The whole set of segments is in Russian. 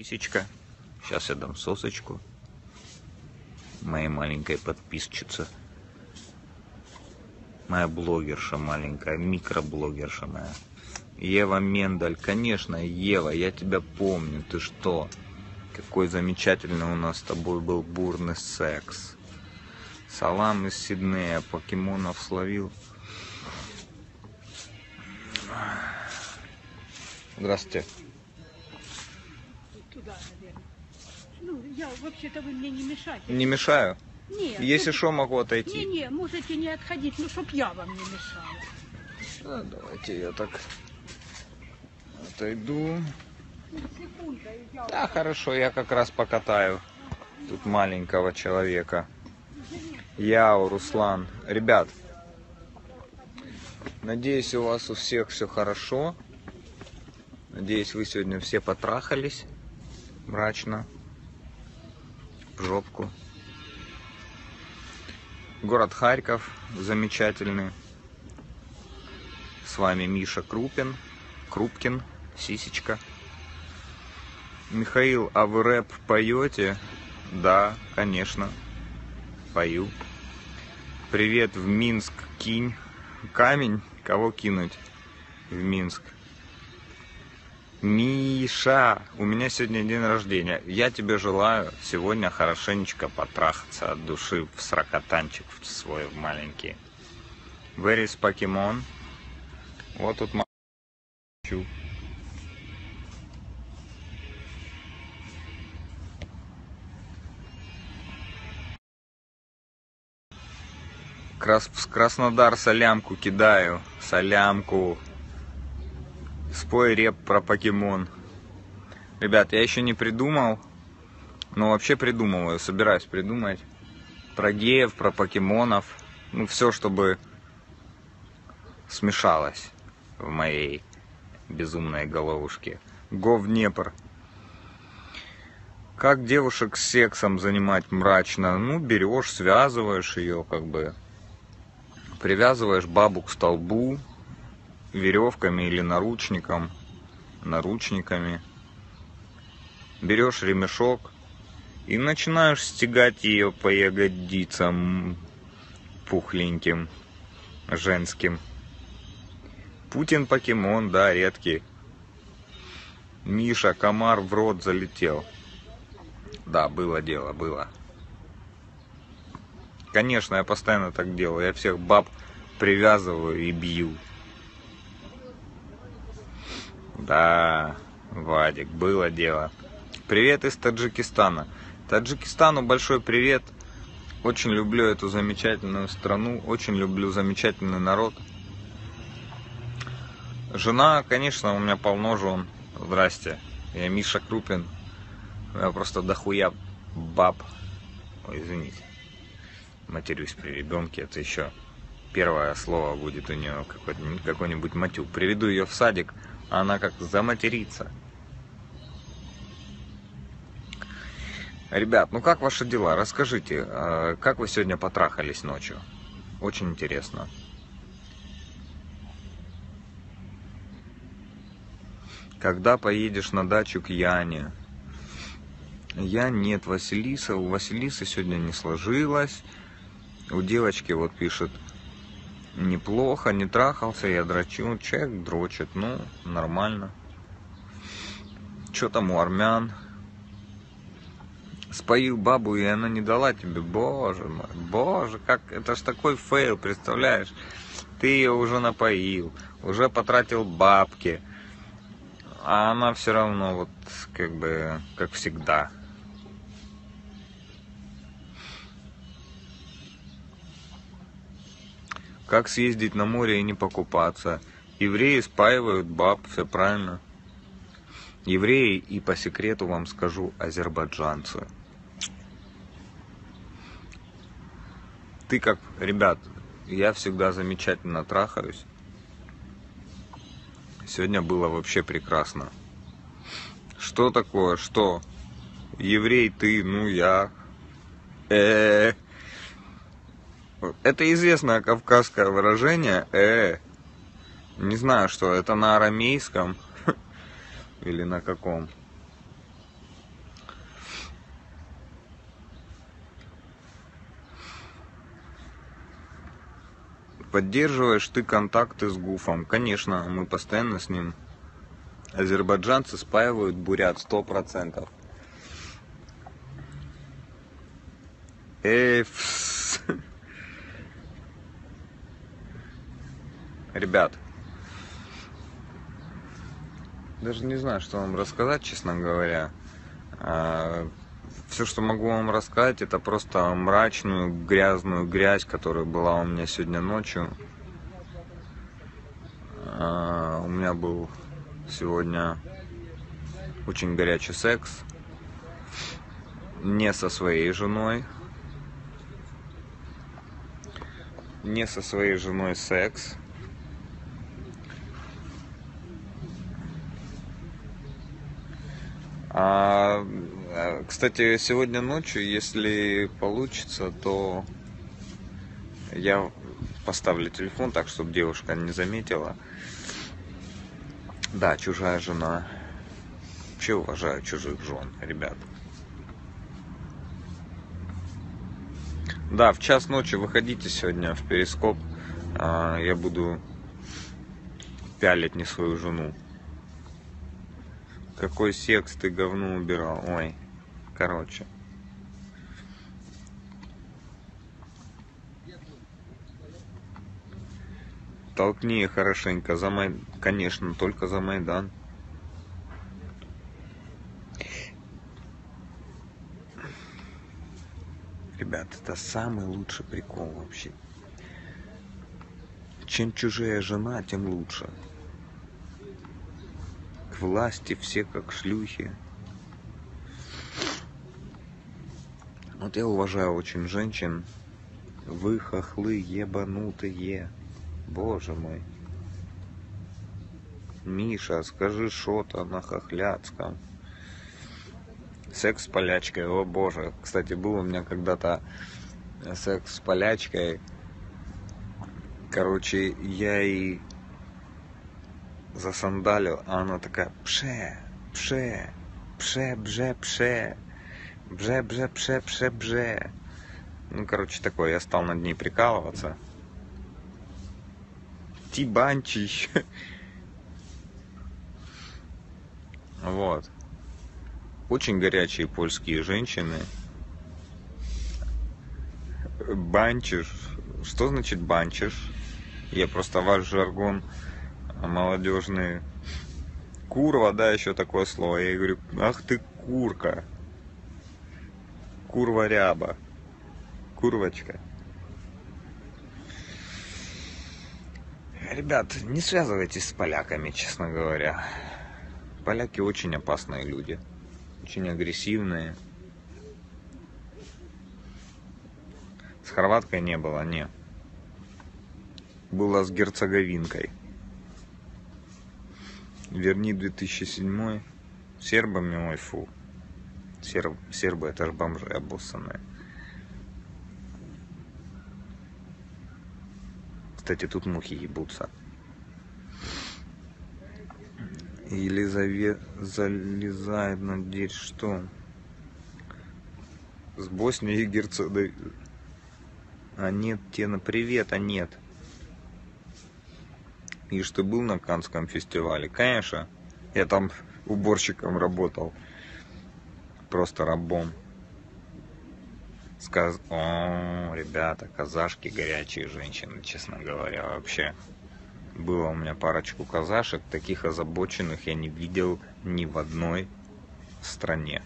Тысячка. Сейчас я дам сосочку. Моей маленькой подписчице. Моя блогерша маленькая, микроблогерша моя. Ева Мендаль, конечно, Ева, я тебя помню, ты что? Какой замечательный у нас с тобой был бурный секс. Салам из Сиднея, покемонов словил. Здравствуйте. Туда, наверное. Ну, я, вообще-то вы мне не мешайте. Не мешаю? Нет. Если ну, что, могу отойти. Не-не, можете не отходить, ну, чтоб я вам не мешала. Да, давайте я так отойду. Я... Да, хорошо, я как раз покатаю тут маленького человека. Яо, Руслан. Ребят, надеюсь, у вас у всех все хорошо. Надеюсь, вы сегодня все потрахались мрачно. В жопку. Город Харьков замечательный. С вами Миша Крупин, Крупкин, Сисечка. Михаил, а вы рэп поете? Да, конечно, пою. Привет в Минск, кинь. Камень? Кого кинуть в Минск? Миша, у меня сегодня день рождения. Я тебе желаю сегодня хорошенечко потрахаться от души в сракотанчик в свой маленький. Where is Pokemon? Вот тут ма- Чу. Крас... Краснодар солямку кидаю. Солямку. Спой реп про покемон. Ребят, я еще не придумал, но вообще придумываю, собираюсь придумать. Про геев, про покемонов. Ну, все, чтобы смешалось в моей безумной головушке. Го в Днепр. Как девушек с сексом занимать мрачно? Ну, берешь, связываешь ее, как бы, привязываешь бабу к столбу веревками или наручником, наручниками. Берешь ремешок и начинаешь стегать ее по ягодицам пухленьким, женским. Путин покемон, да, редкий. Миша, комар в рот залетел. Да, было дело, было. Конечно, я постоянно так делаю. Я всех баб привязываю и бью. Да, Вадик, было дело. Привет из Таджикистана. Таджикистану большой привет. Очень люблю эту замечательную страну, очень люблю замечательный народ. Жена, конечно, у меня полно жен. Здрасте. Я Миша Крупин. У меня просто дохуя баб. Ой, извините. Матерюсь при ребенке. Это еще первое слово будет у нее какой-нибудь, матюк. Приведу ее в садик, она как заматерится. Ребят, ну как ваши дела? Расскажите, а, как вы сегодня потрахались ночью? Очень интересно. Когда поедешь на дачу к Яне? Я нет, Василиса. У Василисы сегодня не сложилось. У девочки вот пишет, неплохо, не трахался, я дрочу. Человек дрочит, ну, нормально. Что там у армян? Споил бабу, и она не дала тебе. Боже мой, боже, как это ж такой фейл, представляешь? Ты ее уже напоил, уже потратил бабки. А она все равно вот как бы, как всегда. Как съездить на море и не покупаться? Евреи спаивают баб, все правильно. Евреи и по секрету вам скажу азербайджанцы. Ты как, ребят, я всегда замечательно трахаюсь. Сегодня было вообще прекрасно. Что такое? Что? Еврей ты, ну я. Э, это известное кавказское выражение э. Не знаю, что это на арамейском или на каком. Поддерживаешь ты контакты с Гуфом? Конечно, мы постоянно с ним. Азербайджанцы спаивают бурят 100%. Эфс. Ребят, даже не знаю, что вам рассказать, честно говоря. Все, что могу вам рассказать, это просто мрачную, грязную грязь, которая была у меня сегодня ночью. А, у меня был сегодня очень горячий секс. Не со своей женой. Не со своей женой секс. А, кстати, сегодня ночью, если получится, то я поставлю телефон так, чтобы девушка не заметила. Да, чужая жена. Вообще уважаю чужих жен, ребят. Да, в час ночи выходите сегодня в перископ. А, я буду пялить не свою жену. Какой секс ты говно убирал? Ой, короче. Толкни хорошенько за Май... Конечно, только за Майдан. Ребят, это самый лучший прикол вообще. Чем чужая жена, тем лучше власти, все как шлюхи. Вот я уважаю очень женщин. Вы хохлы ебанутые. Боже мой. Миша, скажи что-то на хохляцком. Секс с полячкой, о боже. Кстати, был у меня когда-то секс с полячкой. Короче, я и засандалил, а она такая пше, пше, пше, бже, пше, бже, бже, пше, пше, бже. Ну, короче, такое, я стал над ней прикалываться. Тибанчищ. Вот. Очень горячие польские женщины. Банчиш. Что значит банчиш? Я просто ваш жаргон молодежные. Курва, да, еще такое слово. Я говорю, ах ты курка. Курва ряба. Курвочка. Ребят, не связывайтесь с поляками, честно говоря. Поляки очень опасные люди. Очень агрессивные. С хорваткой не было, не. Было с герцоговинкой. Верни 2007 сербами, ой, фу. Серб, сербы это же бомжи обоссанные. Кстати, тут мухи ебутся. Елизавет залезает на дверь. Что? С Боснии и Герцеговины. А нет, Тена, привет, а нет. И что был на Канском фестивале? Конечно, я там уборщиком работал. Просто рабом. Сказ... О, ребята, казашки, горячие женщины, честно говоря, вообще. Было у меня парочку казашек, таких озабоченных я не видел ни в одной стране.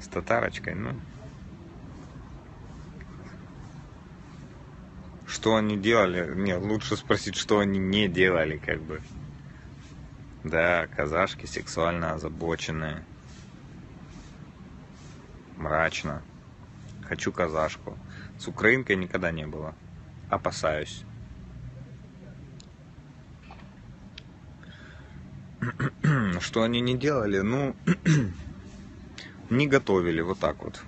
С татарочкой, ну, что они делали. Нет, лучше спросить, что они не делали, как бы. Да, казашки сексуально озабоченные. Мрачно. Хочу казашку. С украинкой никогда не было. Опасаюсь. Что они не делали? Ну, не готовили вот так вот.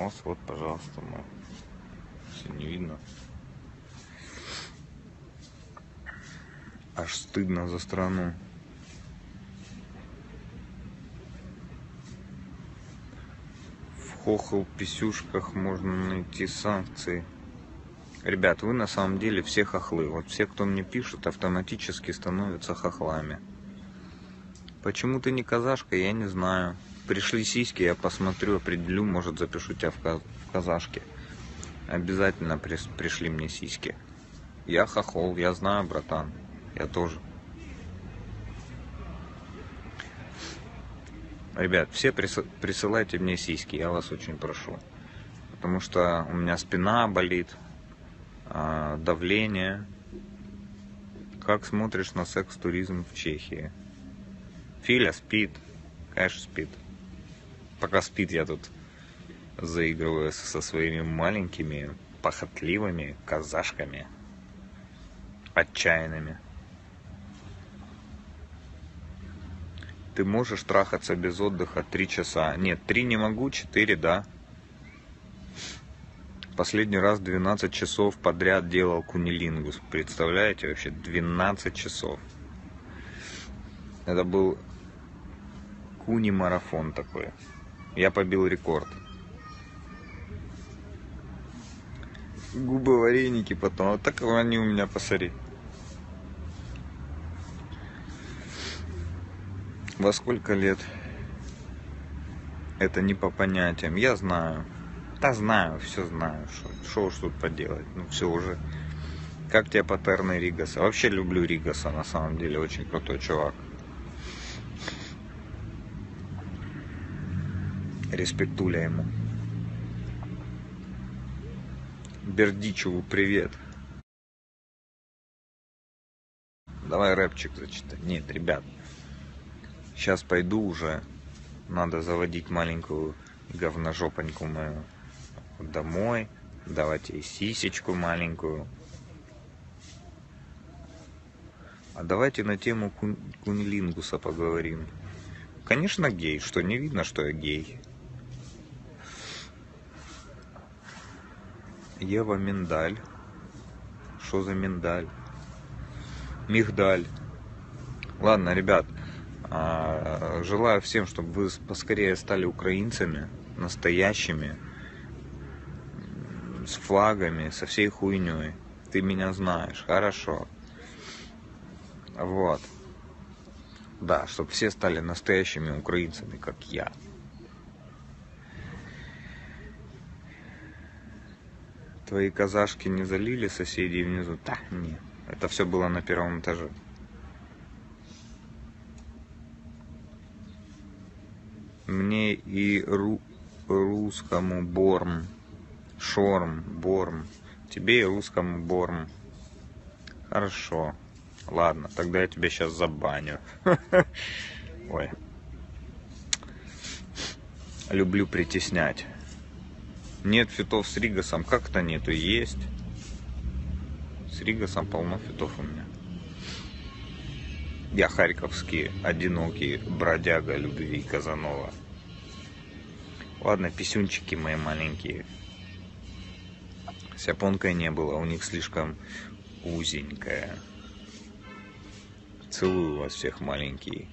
Нос, вот, пожалуйста, мой. Все не видно. Аж стыдно за страну. хохл писюшках можно найти санкции. Ребят, вы на самом деле все хохлы. Вот все, кто мне пишет, автоматически становятся хохлами. Почему ты не казашка, я не знаю. Пришли сиськи, я посмотрю, определю, может запишу тебя в, каз- в казашке. Обязательно пришли мне сиськи. Я хохол, я знаю, братан. Я тоже. Ребят, все прис- присылайте мне сиськи, я вас очень прошу. Потому что у меня спина болит, а, давление. Как смотришь на секс-туризм в Чехии? Филя спит, конечно спит. Пока спит, я тут заигрываю со своими маленькими, похотливыми казашками. Отчаянными. Ты можешь трахаться без отдыха три часа. Нет, три не могу, четыре, да. Последний раз 12 часов подряд делал кунилингус. Представляете, вообще 12 часов. Это был куни-марафон такой. Я побил рекорд. Губы вареники потом. Вот так они у меня посмотри. Во сколько лет? Это не по понятиям. Я знаю. Да знаю, все знаю. Что уж тут поделать. Ну все уже. Как тебе паттерны Ригаса? Вообще люблю Ригаса, на самом деле. Очень крутой чувак. Респектуля ему. Бердичеву привет. Давай рэпчик зачитай. Нет, ребят. Сейчас пойду уже. Надо заводить маленькую говножопоньку мою домой. Давать ей сисечку маленькую. А давайте на тему кун- кунилингуса поговорим. Конечно, гей. Что, не видно, что я гей? Ева Миндаль. Что за миндаль? Мигдаль. Ладно, ребят, а, желаю всем, чтобы вы поскорее стали украинцами, настоящими, с флагами, со всей хуйней. Ты меня знаешь, хорошо. Вот. Да, чтобы все стали настоящими украинцами, как я. Твои казашки не залили соседей внизу? Да, нет. Это все было на первом этаже. Мне и ру- русскому борм, шорм, борм. Тебе и русскому борм. Хорошо. Ладно, тогда я тебя сейчас забаню. Ой. Люблю притеснять. Нет фитов с Ригасом. Как-то нету. Есть. С Ригасом полно фитов у меня. Я харьковский, одинокий бродяга любви Казанова. Ладно, писюнчики мои маленькие. С японкой не было, у них слишком узенькая. Целую вас всех маленькие.